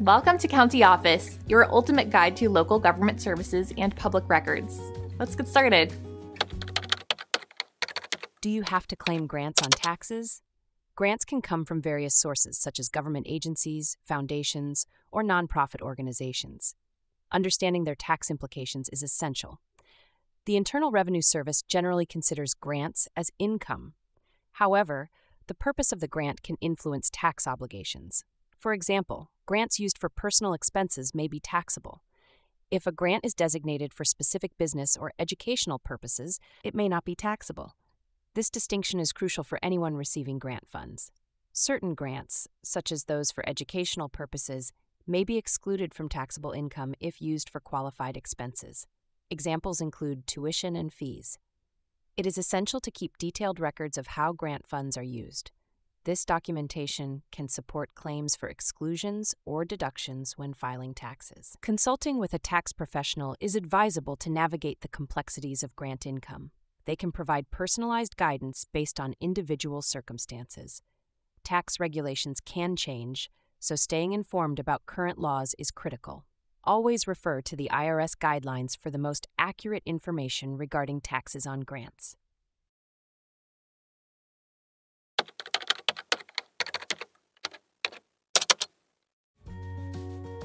Welcome to County Office, your ultimate guide to local government services and public records. Let's get started. Do you have to claim grants on taxes? Grants can come from various sources, such as government agencies, foundations, or nonprofit organizations. Understanding their tax implications is essential. The Internal Revenue Service generally considers grants as income. However, the purpose of the grant can influence tax obligations. For example, grants used for personal expenses may be taxable. If a grant is designated for specific business or educational purposes, it may not be taxable. This distinction is crucial for anyone receiving grant funds. Certain grants, such as those for educational purposes, may be excluded from taxable income if used for qualified expenses. Examples include tuition and fees. It is essential to keep detailed records of how grant funds are used. This documentation can support claims for exclusions or deductions when filing taxes. Consulting with a tax professional is advisable to navigate the complexities of grant income. They can provide personalized guidance based on individual circumstances. Tax regulations can change, so staying informed about current laws is critical. Always refer to the IRS guidelines for the most accurate information regarding taxes on grants.